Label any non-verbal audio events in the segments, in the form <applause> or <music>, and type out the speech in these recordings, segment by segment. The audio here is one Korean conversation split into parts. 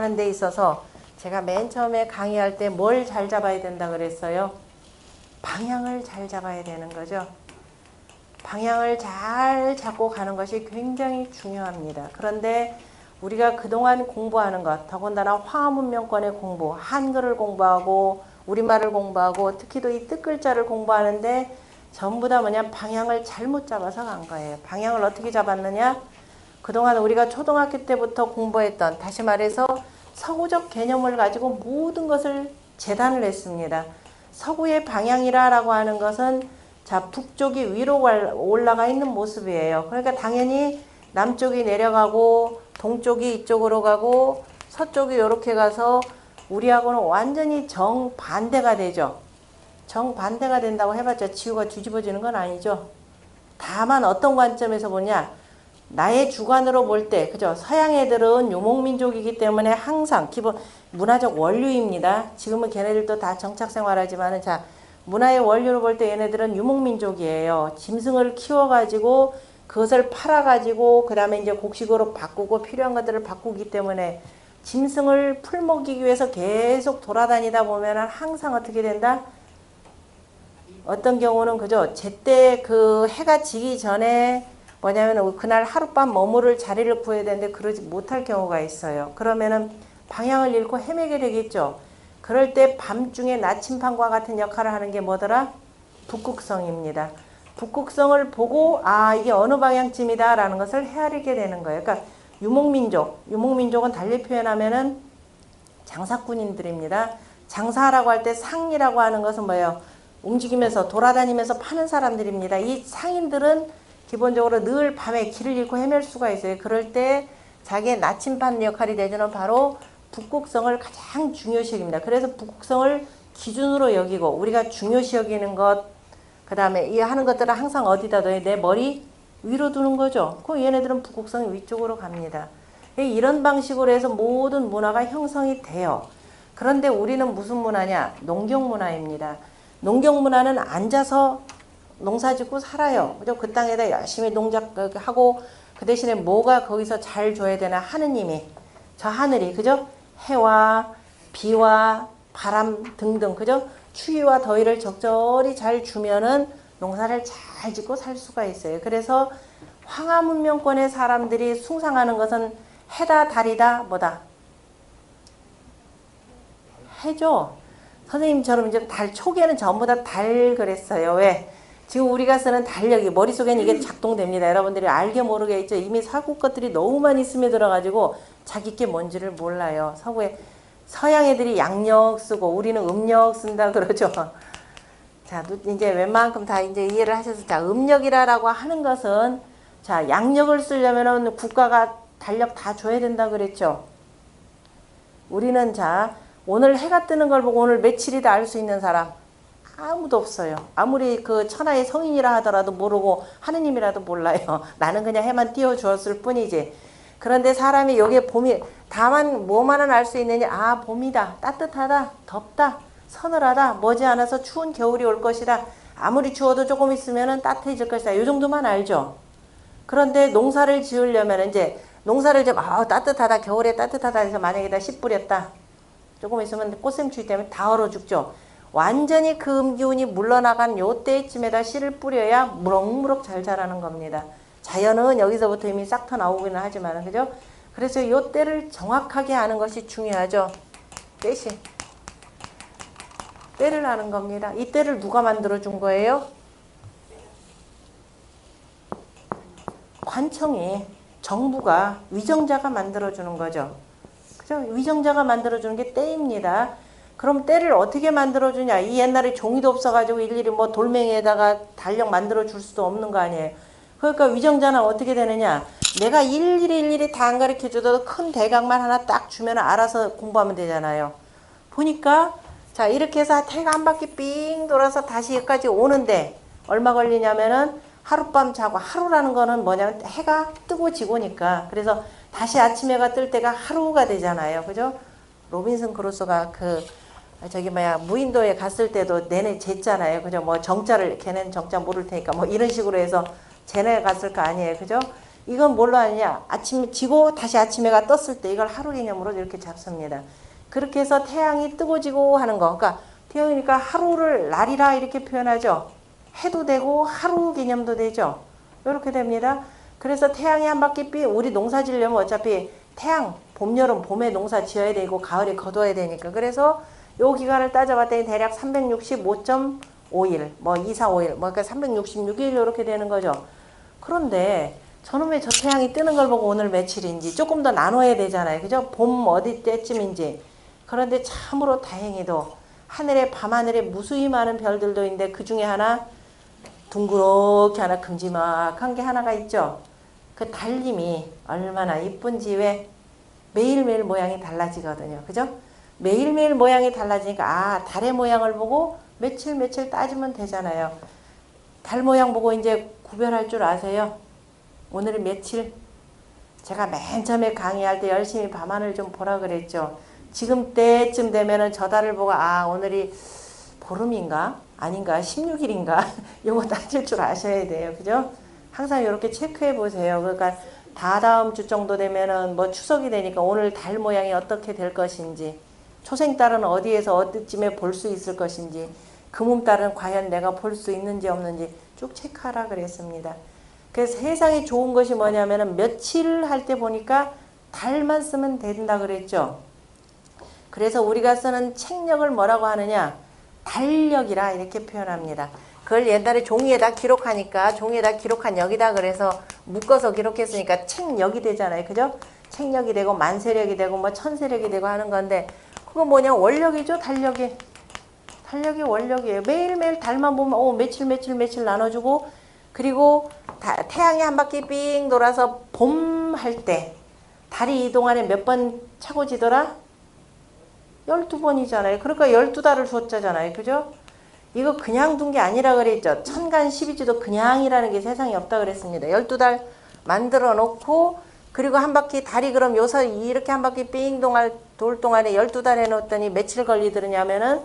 하는 데 있어서 제가 맨 처음에 강의할 때 뭘 잘 잡아야 된다 그랬어요? 방향을 잘 잡아야 되는 거죠. 방향을 잘 잡고 가는 것이 굉장히 중요합니다. 그런데 우리가 그동안 공부하는 것, 더군다나 화문명권의 공부, 한글을 공부하고 우리말을 공부하고 특히도 이 뜻글자를 공부하는데 전부 다 뭐냐 방향을 잘못 잡아서 간 거예요. 방향을 어떻게 잡았느냐? 그동안 우리가 초등학교 때부터 공부했던 다시 말해서 서구적 개념을 가지고 모든 것을 재단을 했습니다. 서구의 방향이라라고 하는 것은 자 북쪽이 위로 올라가 있는 모습이에요. 그러니까 당연히 남쪽이 내려가고 동쪽이 이쪽으로 가고 서쪽이 이렇게 가서 우리하고는 완전히 정반대가 되죠. 정반대가 된다고 해봤자 지구가 뒤집어지는 건 아니죠. 다만 어떤 관점에서 보냐. 나의 주관으로 볼 때, 그죠? 서양 애들은 유목민족이기 때문에 항상 기본 문화적 원류입니다. 지금은 걔네들도 다 정착 생활하지만은 자, 문화의 원료로 볼 때 얘네들은 유목민족이에요. 짐승을 키워가지고 그것을 팔아가지고 그 다음에 이제 곡식으로 바꾸고 필요한 것들을 바꾸기 때문에 짐승을 풀 먹이기 위해서 계속 돌아다니다 보면은 항상 어떻게 된다? 어떤 경우는 그죠? 제때 그 해가 지기 전에 뭐냐면 그날 하룻밤 머무를 자리를 구해야 되는데 그러지 못할 경우가 있어요. 그러면은 방향을 잃고 헤매게 되겠죠. 그럴 때 밤중에 나침반과 같은 역할을 하는 게 뭐더라? 북극성입니다. 북극성을 보고 아 이게 어느 방향쯤이다 라는 것을 헤아리게 되는 거예요. 그러니까 유목민족, 유목민족은 달리 표현하면은 장사꾼인들입니다. 장사라고 할 때 상이라고 하는 것은 뭐예요? 움직이면서 돌아다니면서 파는 사람들입니다. 이 상인들은 기본적으로 늘 밤에 길을 잃고 헤맬 수가 있어요. 그럴 때 자기의 나침반 역할이 되주는 바로 북극성을 가장 중요시 여깁니다. 그래서 북극성을 기준으로 여기고 우리가 중요시 여기는 것, 그 다음에 이 하는 것들을 항상 어디다 둬요? 내 머리 위로 두는 거죠. 그 얘네들은 북극성 위쪽으로 갑니다. 이런 방식으로 해서 모든 문화가 형성이 돼요. 그런데 우리는 무슨 문화냐? 농경 문화입니다. 농경 문화는 앉아서 농사 짓고 살아요. 그죠? 그 땅에다 열심히 농작하고 그 대신에 뭐가 거기서 잘 줘야 되나? 하느님이. 저 하늘이, 그죠? 해와 비와 바람 등등, 그죠? 추위와 더위를 적절히 잘 주면은 농사를 잘 짓고 살 수가 있어요. 그래서 황하 문명권의 사람들이 숭상하는 것은 해다 달이다 뭐다 해죠. 선생님처럼 이제 달 초기에는 전부 다 달 그랬어요. 왜? 지금 우리가 쓰는 달력이 머릿속에는 이게 작동됩니다. 여러분들이 알게 모르게 있죠. 이미 사고 것들이 너무 많이 스며들어가지고 자기 게 뭔지를 몰라요. 서구에 서양 애들이 양력 쓰고 우리는 음력 쓴다 그러죠. <laughs> 자, 이제 웬만큼 다 이제 이해를 하셔서 자, 음력이라고 하는 것은 자, 양력을 쓰려면은 국가가 달력 다 줘야 된다 그랬죠. 우리는 자, 오늘 해가 뜨는 걸 보고 오늘 며칠이다 알 수 있는 사람 아무도 없어요. 아무리 그 천하의 성인이라 하더라도 모르고 하느님이라도 몰라요. <laughs> 나는 그냥 해만 띄워 주었을 뿐이지. 그런데 사람이 여기에 봄이 다만 뭐만은 알 수 있느냐? 아, 봄이다. 따뜻하다. 덥다. 서늘하다. 머지않아서 추운 겨울이 올 것이다. 아무리 추워도 조금 있으면 따뜻해질 것이다. 이 정도만 알죠. 그런데 농사를 지으려면 이제 농사를 좀 아, 따뜻하다. 겨울에 따뜻하다 해서 만약에 다 씨 뿌렸다. 조금 있으면 꽃샘추위 때문에 다 얼어 죽죠. 완전히 그 음기운이 물러나간 요 때쯤에다 씨를 뿌려야 무럭무럭 잘 자라는 겁니다. 자연은 여기서부터 이미 싹 터 나오기는 하지만 그죠? 그래서 요 때를 정확하게 아는 것이 중요하죠. 때시. 때를 아는 겁니다. 이 때를 누가 만들어 준 거예요? 관청이 정부가 위정자가 만들어 주는 거죠. 그죠? 위정자가 만들어 주는 게 때입니다. 그럼 때를 어떻게 만들어 주냐? 이 옛날에 종이도 없어 가지고 일일이 뭐 돌멩이에다가 달력 만들어 줄 수도 없는 거 아니에요. 그러니까 위정자는 어떻게 되느냐? 내가 일일이 일일이 다 안 가르쳐 줘도 큰 대각만 하나 딱 주면 알아서 공부하면 되잖아요. 보니까 자 이렇게 해서 해가 한 바퀴 삥 돌아서 다시 여기까지 오는데 얼마 걸리냐면은 하룻밤 자고 하루라는 거는 뭐냐면 해가 뜨고 지고니까 그래서 다시 아침 해가 뜰 때가 하루가 되잖아요. 그죠? 로빈슨 크루소가 그 저기 뭐야 무인도에 갔을 때도 내내 쟀잖아요. 그죠? 뭐 정자를 걔는 정자 모를 테니까 뭐 이런 식으로 해서 쟤네 갔을 거 아니에요. 그죠? 이건 뭘로 하느냐? 아침 해 지고 다시 아침 해가 떴을 때 이걸 하루 개념으로 이렇게 잡습니다. 그렇게 해서 태양이 뜨고 지고 하는 거. 그러니까 태양이니까 하루를 날이라 이렇게 표현하죠. 해도 되고 하루 개념도 되죠. 이렇게 됩니다. 그래서 태양이 한 바퀴 삐 우리 농사 지려면 어차피 태양 봄 여름 봄에 농사 지어야 되고 가을에 거둬야 되니까 그래서 요 기간을 따져봤더니 대략 365.5일 뭐 2, 4, 5일 뭐 그러니까 366일 이렇게 되는 거죠. 그런데 왜저 태양이 뜨는 걸 보고 오늘 며칠인지 조금 더 나눠야 되잖아요. 그죠? 봄 어디 때쯤인지. 그런데 참으로 다행히도 하늘에 밤하늘에 무수히 많은 별들도 있는데 그 중에 하나 둥그렇게 하나 큼지막한 게 하나가 있죠. 그 달님이 얼마나 이쁜지 왜 매일매일 모양이 달라지거든요. 그죠? 매일매일 모양이 달라지니까 아 달의 모양을 보고 며칠 며칠 따지면 되잖아요. 달 모양 보고 이제 구별할 줄 아세요? 오늘은 며칠? 제가 맨 처음에 강의할 때 열심히 밤하늘 좀 보라 그랬죠. 지금 때쯤 되면은 저 달을 보고 아 오늘이 보름인가 아닌가 16일인가 <laughs> 요거 따질 줄 아셔야 돼요. 그죠? 항상 이렇게 체크해 보세요. 그러니까 다다음 주 정도 되면은 뭐 추석이 되니까 오늘 달 모양이 어떻게 될 것인지 초생달은 어디에서 어디쯤에 볼 수 있을 것인지 금음달은 과연 내가 볼 수 있는지 없는지 쭉 체크하라 그랬습니다. 그래서 세상에 좋은 것이 뭐냐면은 며칠 할 때 보니까 달만 쓰면 된다 그랬죠. 그래서 우리가 쓰는 책력을 뭐라고 하느냐? 달력이라 이렇게 표현합니다. 그걸 옛날에 종이에다 기록하니까 종이에다 기록한 역이다 그래서 묶어서 기록했으니까 책력이 되잖아요. 그죠? 책력이 되고 만세력이 되고 뭐 천세력이 되고 하는 건데 그거 뭐냐? 원력이죠. 달력이. 달력이 원력이에요. 매일매일 달만 보면 어 며칠 며칠 며칠 나눠주고 그리고 다, 태양이 한 바퀴 삥 돌아서 봄 할 때 달이 이 동안에 몇 번 차고 지더라? 12번이잖아요. 그러니까 12달을 줬잖아요. 그죠? 이거 그냥 둔 게 아니라 그랬죠. 천간 12주도 그냥이라는 게 세상에 없다 그랬습니다. 12달 만들어 놓고 그리고 한 바퀴 달이 그럼 요서 이렇게 한 바퀴 삥 동안 돌 동안에 12달 해 놓았더니 며칠 걸리더냐면은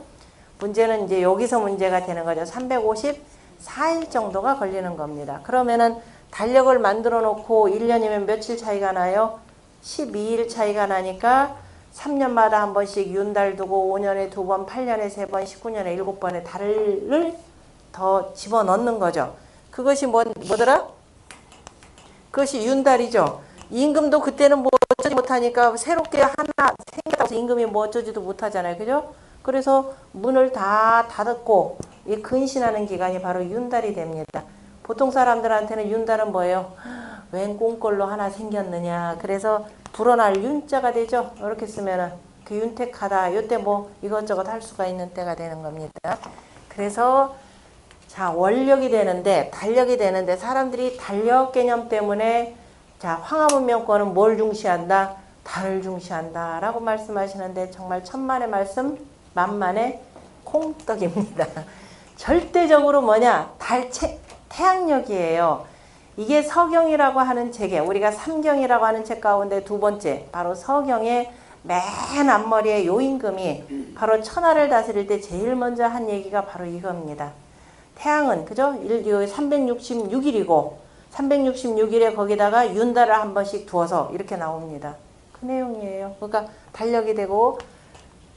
문제는 이제 여기서 문제가 되는 거죠. 354일 정도가 걸리는 겁니다. 그러면은 달력을 만들어 놓고 1년이면 며칠 차이가 나요? 12일 차이가 나니까 3년마다 한 번씩 윤달 두고 5년에 두 번, 8년에 세 번, 19년에 일곱 번의 달을 더 집어넣는 거죠. 그것이 뭐, 뭐더라? 그것이 윤달이죠. 임금도 그때는 뭐 못하니까 새롭게 하나 생겼다고 임금이 뭐 어쩌지도 못하잖아요. 그죠? 그래서 문을 다 닫았고 이 근신하는 기간이 바로 윤달이 됩니다. 보통 사람들한테는 윤달은 뭐예요? 웬 꽁꼴로 하나 생겼느냐. 그래서 불어날 윤자가 되죠. 이렇게 쓰면은 그 윤택하다. 이때 뭐 이것저것 할 수가 있는 때가 되는 겁니다. 그래서 자 원력이 되는데 달력이 되는데 사람들이 달력 개념 때문에 자 황하문명권은 뭘 중시한다? 달을 중시한다 라고 말씀하시는데 정말 천만의 말씀 만만의 콩떡입니다. <laughs> 절대적으로 뭐냐 달 체, 태양력이에요. 이게 서경이라고 하는 책에 우리가 삼경이라고 하는 책 가운데 두 번째 바로 서경의 맨 앞머리에 요임금이 바로 천하를 다스릴 때 제일 먼저 한 얘기가 바로 이겁니다. 태양은 그죠? 366일이고 366일에 거기다가 윤달을 한 번씩 두어서 이렇게 나옵니다. 그 내용이에요. 그러니까 달력이 되고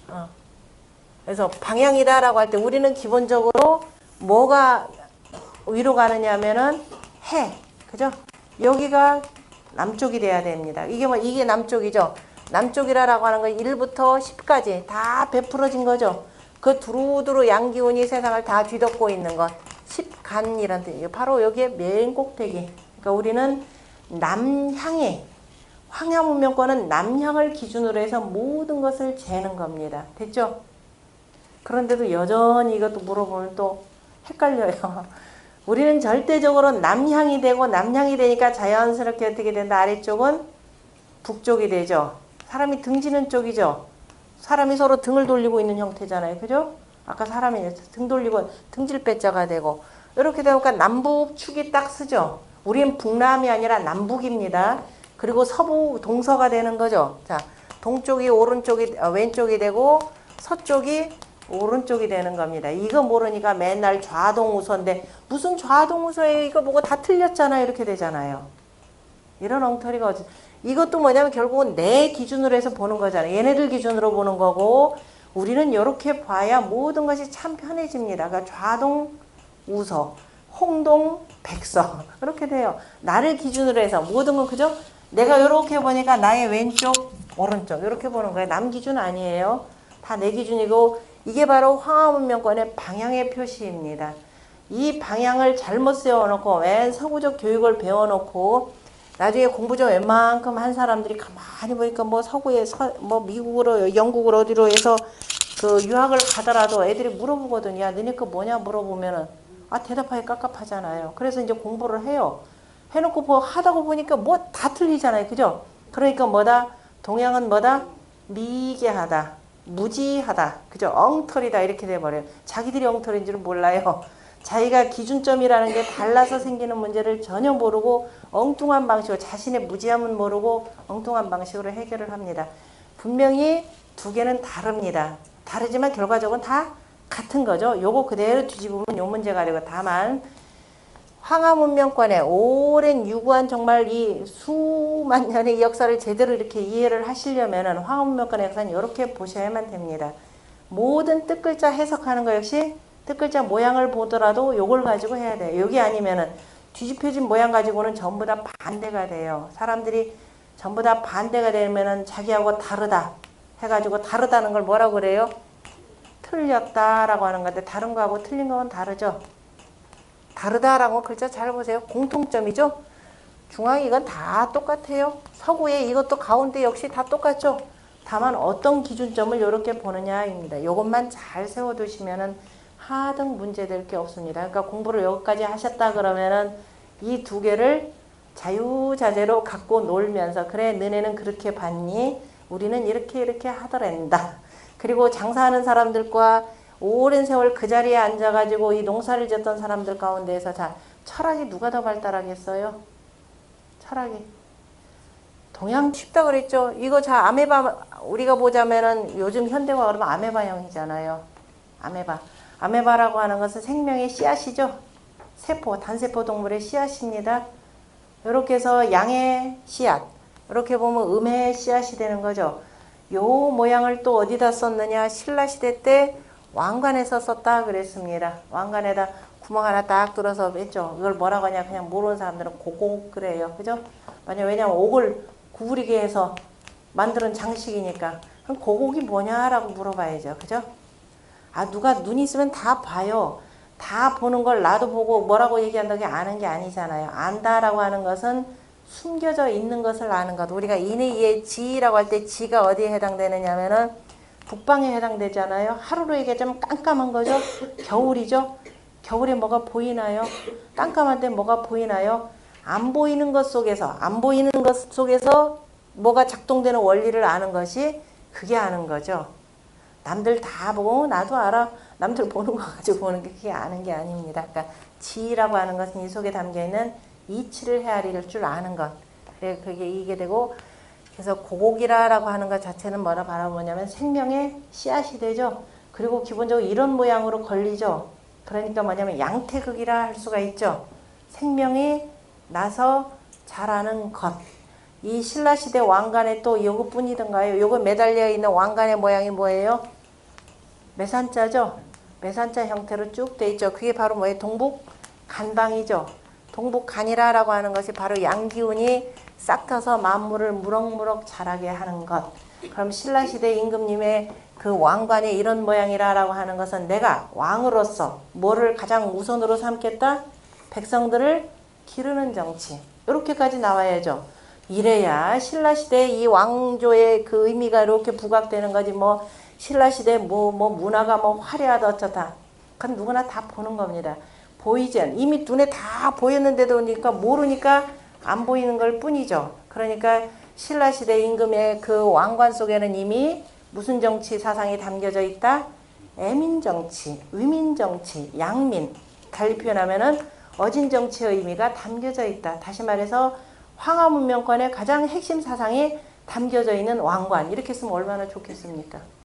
어. 그래서 방향이다 라고 할 때 우리는 기본적으로 뭐가 위로 가느냐면은 해 그죠? 여기가 남쪽이 돼야 됩니다. 이게 뭐 이게 남쪽이죠. 남쪽이라고 하는 건 1부터 10까지 다 베풀어진 거죠. 그 두루두루 양기운이 세상을 다 뒤덮고 있는 것. 10간이라는 뜻이에요. 바로 여기에 맨 꼭대기. 그러니까 우리는 남향에 황야문명권은 남향을 기준으로 해서 모든 것을 재는 겁니다. 됐죠? 그런데도 여전히 이것도 물어보면 또 헷갈려요. <laughs> 우리는 절대적으로 남향이 되고 남향이 되니까 자연스럽게 어떻게 된다? 아래쪽은 북쪽이 되죠. 사람이 등지는 쪽이죠. 사람이 서로 등을 돌리고 있는 형태잖아요. 그죠? 아까 사람이 등 돌리고 등질 빼자가 되고 이렇게 되니까 남북 축이 딱 쓰죠. 우리는 북남이 아니라 남북입니다. 그리고 서부 동서가 되는 거죠. 자, 동쪽이 오른쪽이 어, 왼쪽이 되고 서쪽이 오른쪽이 되는 겁니다. 이거 모르니까 맨날 좌동우서인데 무슨 좌동우서예요? 이거 보고 다 틀렸잖아요. 이렇게 되잖아요. 이런 엉터리가 어디 이것도 뭐냐면 결국은 내 기준으로 해서 보는 거잖아요. 얘네들 기준으로 보는 거고 우리는 이렇게 봐야 모든 것이 참 편해집니다. 그러니까 좌동 우서, 홍동 백서 이렇게 <laughs> 돼요. 나를 기준으로 해서 모든 건 그죠? 내가 이렇게 보니까 나의 왼쪽 오른쪽 이렇게 보는 거예요. 남 기준 아니에요. 다 내 기준이고 이게 바로 황화문명권의 방향의 표시입니다. 이 방향을 잘못 세워놓고 웬 서구적 교육을 배워놓고 나중에 공부 좀 웬만큼 한 사람들이 가만히 보니까 뭐 서구에 서, 뭐 미국으로 영국으로 어디로 해서 그 유학을 가더라도 애들이 물어보거든요. 야, 너네 그 뭐냐 물어보면은 아 대답하기 깝깝하잖아요. 그래서 이제 공부를 해요. 해놓고 뭐 하다가 보니까 뭐 다 틀리잖아요. 그죠? 그러니까 뭐다? 동양은 뭐다? 미개하다. 무지하다. 그죠? 엉터리다. 이렇게 돼버려요. 자기들이 엉터리인 줄은 몰라요. 자기가 기준점이라는 게 달라서 생기는 문제를 전혀 모르고 엉뚱한 방식으로 자신의 무지함은 모르고 엉뚱한 방식으로 해결을 합니다. 분명히 두 개는 다릅니다. 다르지만 결과적으로 다 같은 거죠. 요거 그대로 뒤집으면 요 문제가 되고 다만 황하문명권의 오랜 유구한 정말 이 수만 년의 역사를 제대로 이렇게 이해를 하시려면 황하문명권의 역사는 이렇게 보셔야만 됩니다. 모든 뜻글자 해석하는 거 역시 뜻글자 모양을 보더라도 요걸 가지고 해야 돼요. 여기 아니면은 뒤집혀진 모양 가지고는 전부 다 반대가 돼요. 사람들이 전부 다 반대가 되면은 자기하고 다르다 해가지고 다르다는 걸 뭐라고 그래요? 틀렸다라고 하는 건데 다른 거하고 틀린 거는 다르죠. 다르다라고 글자 잘 보세요. 공통점이죠. 중앙 이건 다 똑같아요. 서구에 이것도 가운데 역시 다 똑같죠. 다만 어떤 기준점을 이렇게 보느냐입니다. 이것만 잘 세워두시면은 하등 문제 될 게 없습니다. 그러니까 공부를 여기까지 하셨다 그러면은 이 두 개를 자유자재로 갖고 놀면서 그래 너네는 그렇게 봤니? 우리는 이렇게 이렇게 하더란다. 그리고 장사하는 사람들과 오랜 세월 그 자리에 앉아가지고 이 농사를 짓던 사람들 가운데에서 자 철학이 누가 더 발달하겠어요? 철학이 동양 쉽다 그랬죠. 이거 자 아메바 우리가 보자면은 요즘 현대화 그러면 아메바형이잖아요. 아메바. 아메바라고 하는 것은 생명의 씨앗이죠. 세포, 단세포 동물의 씨앗입니다. 이렇게 해서 양의 씨앗, 이렇게 보면 음의 씨앗이 되는 거죠. 요 모양을 또 어디다 썼느냐? 신라시대 때 왕관에서 썼다 그랬습니다. 왕관에다 구멍 하나 딱 뚫어서 했죠. 이걸 뭐라고 하냐? 그냥 모르는 사람들은 고곡 그래요. 그죠? 만약 왜냐면 옥을 구부리게 해서 만드는 장식이니까. 고곡이 뭐냐라고 물어봐야죠. 그죠? 아, 누가 눈이 있으면 다 봐요. 다 보는 걸 나도 보고 뭐라고 얘기한다고 아는 게 아니잖아요. 안다라고 하는 것은 숨겨져 있는 것을 아는 것. 우리가 인의 이의 지라고 할 때 지가 어디에 해당되느냐면은 북방에 해당되잖아요. 하루로 얘기하자면 깜깜한 거죠. 겨울이죠. 겨울에 뭐가 보이나요? 깜깜한 데 뭐가 보이나요? 안 보이는 것 속에서 안 보이는 것 속에서 뭐가 작동되는 원리를 아는 것이 그게 아는 거죠. 남들 다 보고 나도 알아. 남들 보는 거 가지고 보는 게 그게 아는 게 아닙니다. 그러니까 지라고 하는 것은 이 속에 담겨 있는 이치를 헤아릴 줄 아는 것. 그게 이게 되고 그래서 고곡이라라고 하는 것 자체는 뭐라 바라보냐면 생명의 씨앗이 되죠. 그리고 기본적으로 이런 모양으로 걸리죠. 그러니까 뭐냐면 양태극이라 할 수가 있죠. 생명이 나서 자라는 것. 이 신라시대 왕관에 또 요것뿐이던가요? 요거 매달려 있는 왕관의 모양이 뭐예요? 매산자죠. 매산자 형태로 쭉 돼 있죠. 그게 바로 뭐예요? 동북 간방이죠. 동북 간이라라고 하는 것이 바로 양기운이 싹 터서 만물을 무럭무럭 자라게 하는 것. 그럼 신라 시대 임금님의 그 왕관이 이런 모양이라라고 하는 것은 내가 왕으로서 뭐를 가장 우선으로 삼겠다? 백성들을 기르는 정치. 이렇게까지 나와야죠. 이래야 신라 시대 이 왕조의 그 의미가 이렇게 부각되는 거지 뭐 신라시대 뭐, 뭐 문화가 뭐 화려하다 어쩌다. 그건 누구나 다 보는 겁니다. 보이지 않, 이미 눈에 다 보였는데도 그러니까 모르니까 안 보이는 걸 뿐이죠. 그러니까 신라시대 임금의 그 왕관 속에는 이미 무슨 정치 사상이 담겨져 있다? 애민 정치, 위민정치, 양민. 달리 표현하면은 어진 정치의 의미가 담겨져 있다. 다시 말해서 황하 문명권의 가장 핵심 사상이 담겨져 있는 왕관. 이렇게 쓰면 얼마나 좋겠습니까?